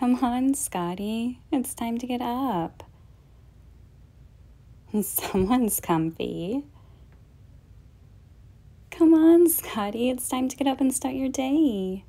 Come on, Scotty. It's time to get up. Someone's comfy. Come on, Scotty. It's time to get up and start your day.